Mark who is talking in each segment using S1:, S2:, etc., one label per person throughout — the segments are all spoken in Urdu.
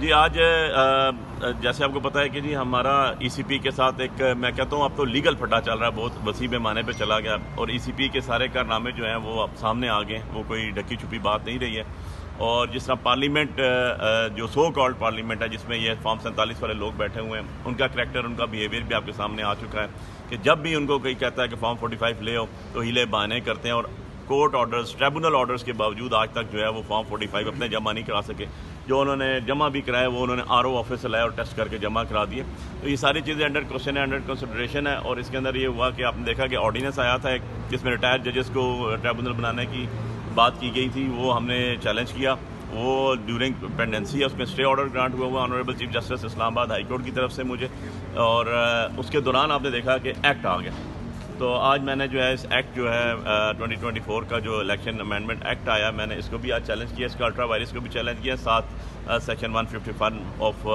S1: جی آج جیسے آپ کو پتا ہے کہ جی ہمارا ای سی پی کے ساتھ ایک میں کہتا ہوں اب تو لیگل پھٹا چل رہا ہے بہت وسیع پیمانے پہ چلا گیا اور ای سی پی کے سارے کارنامے جو ہیں وہ اب سامنے آ گئے وہ کوئی ڈھکی چھپی بات نہیں رہی ہے۔ اور جس طرح پارلیمنٹ جو سو کالڈ پارلیمنٹ ہے جس میں یہ فارم سینتالیس والے لوگ بیٹھے ہوئے ہیں ان کا کریکٹر ان کا بیہیویئر بھی آپ کے سامنے آ چکا ہے کہ جب بھی ان کو کوئی کہتا ہے کہ فارم فورٹی فائیو لے ہو تو ہیلے بہانے کرتے ہیں اور کورٹ آرڈرز، ٹریبونل آرڈرز کے باوجود آج تک جو ہے وہ فارم فورٹی فائیو اپنے جمع نہیں کرا سکے۔ جو انہوں نے جمع بھی کرائے وہ انہوں نے آر او آفس سے لائے اور ٹیسٹ کر کے جمع کرا دیے۔ تو یہ ساری چیزیں انڈر کوشچن ہے انڈر کنسیڈریشن ہے اور اس کے اندر یہ ہوا کہ آپ نے دیکھا کہ آرڈیننس آیا تھا ایک جس میں ریٹائر ججز کو ٹریبونل بنانے کی بات کی گئی تھی، وہ ہم نے چیلنج کیا۔ وہ ڈیورنگ پینڈنسی ہے، اس میں اسٹے آرڈر گرانٹ ہوا ہوا آنریبل چیف جسٹس اسلام آباد ہائی کورٹ کی طرف سے مجھے۔ اور اس کے دوران آپ نے دیکھا کہ ایکٹ آ گیا۔ تو آج میں نے جو ہے اس ایکٹ جو ہے ٹوئنٹی ٹوئنٹی فور کا جو الیکشن امینڈمنٹ ایکٹ آیا میں نے اس کو بھی آج چیلنج کیا اس کا الٹرا وائرس کو بھی چیلنج کیا ساتھ section one fifty one of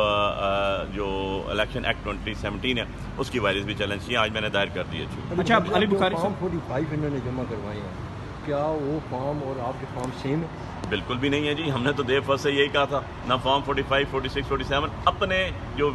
S1: جو الیکشن ایکٹ ٹوئنٹی سیونٹین ہے اس کی وائرس بھی چیلنج کیا آج میں نے دائر کر دی ہے
S2: اچھا علی بخاری
S3: فورٹی فائیو انہوں نے جمع کروائے ہیں۔ کیا وہ فارم اور آپ کے فارم سیم ہے
S1: بالکل بھی نہیں ہے جی۔ ہم نے تو دیر فرسٹ سے یہی کہا تھا نہ form forty five forty six forty seven اپنے جو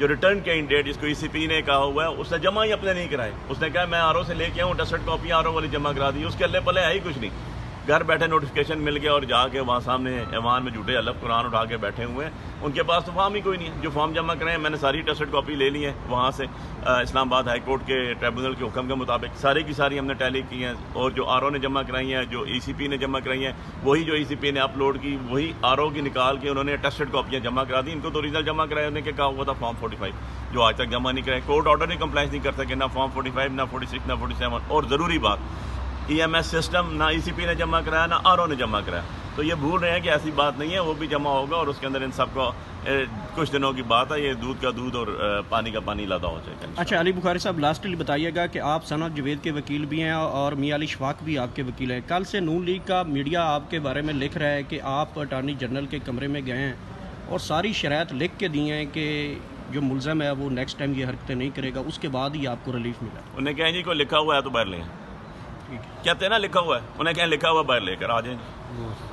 S1: جو ریٹرن کینڈیڈیٹ جس کو ای سی پی نے کہا ہوا ہے، اس نے جمع ہی اپنے نہیں کرائے۔ اس نے کہا، میں آر او سے لے کے آؤں، ڈسٹ کاپی آر او والی جمع کرا دی، اس کے اللہ پلے ہے ہی کچھ نہیں۔ گھر بیٹھے نوٹیفکیشن مل گیا اور جا کے وہاں سامنے ایوان میں جھوٹے الگ قرآن اٹھا کے بیٹھے ہوئے ہیں۔ ان کے پاس تو فارم ہی کوئی نہیں ہے۔ جو فارم جمع کرے ہیں میں نے ساری ٹیسٹ کاپی لے لی ہے وہاں سے۔ اسلام آباد ہائی کورٹ کے ٹریبونل کے حکم کے مطابق ساری کی ساری ہم نے ٹیلی کی ہیں۔ اور جو آر او نے جمع کرائی ہیں، جو ای سی پی نے جمع کرائی ہیں، وہی جو ای سی پی نے اپلوڈ کی، وہی آر او کی نکال کے انہوں نے ٹیسٹڈ کاپیاں جمع کرا دی۔ ان کو تو اوریجنل جمع کرایا انہوں نے کہا ہوا تھا فارم فورٹی فائیو جو آج تک جمع نہیں کرائے کورٹ آرڈر نہیں کمپلائنس نہیں کر سکے، نہ فارم فورٹی فائیو نہ فورٹی سکس نہ فورٹی سیون اور ضروری بات ای ایم ایس سسٹم نہ ای سی پی نے جمع کرایا نہ آر او نے جمع کرایا۔ تو یہ بھول رہے ہیں کہ ایسی بات نہیں ہے وہ بھی جمع ہوگا اور اس کے اندر ان سب کو کچھ دنوں کی بات ہے یہ دودھ کا دودھ اور پانی کا پانی لادا ہو جائے گا
S2: اچھا علی بخاری صاحب لاسٹلی بتائیے گا کہ آپ صنعت جوید کے وکیل بھی ہیں اور میاں علی شفاق بھی آپ کے وکیل ہیں۔ کل سے نون لیگ کا میڈیا آپ کے بارے میں لکھ رہا ہے کہ آپ اٹارنی جنرل کے کمرے میں گئے ہیں اور ساری شرائط لکھ کے دی ہیں کہ جو ملزم ہے وہ نیکسٹ ٹائم یہ حرکتیں نہیں کرے گا اس کے بعد ہی آپ کو ریلیف ملا۔
S1: انہیں کہیں جی کوئی لکھا ہوا ہے تو باہر لیں کہتے ہیں نا لکھا ہوا ہے۔ انہیں کہیں لکھا ہوا باہر لے کر آ جائیں۔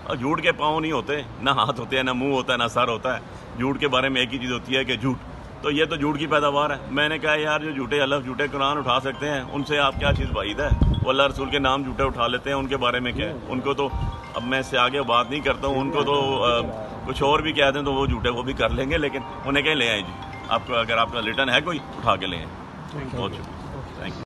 S1: اور جھوٹ کے پاؤں نہیں ہوتے نہ ہاتھ ہوتے ہیں نہ منہ ہوتا ہے نہ سر ہوتا ہے۔ جھوٹ کے بارے میں ایک ہی چیز ہوتی ہے کہ جھوٹ۔ تو یہ تو جھوٹ کی پیداوار ہے۔ میں نے کہا یار جو جھوٹے الف جھوٹے قرآن اٹھا سکتے ہیں ان سے آپ کیا چیز بعید ہے؟ وہ اللہ رسول کے نام جھوٹے اٹھا لیتے ہیں ان کے بارے میں کیا ہے؟ ان کو تو اب میں اس سے آگے بات نہیں کرتا ہوں۔ ان کو تو کچھ اور بھی کہہ دیں تو وہ جھوٹے وہ بھی کر لیں گے لیکن انہیں کہیں لے آئیں۔ جی آپ کو اگر آپ کا ریٹرن ہے کوئی اٹھا کے لے آئیں۔ بہت شکریہ۔ Thank you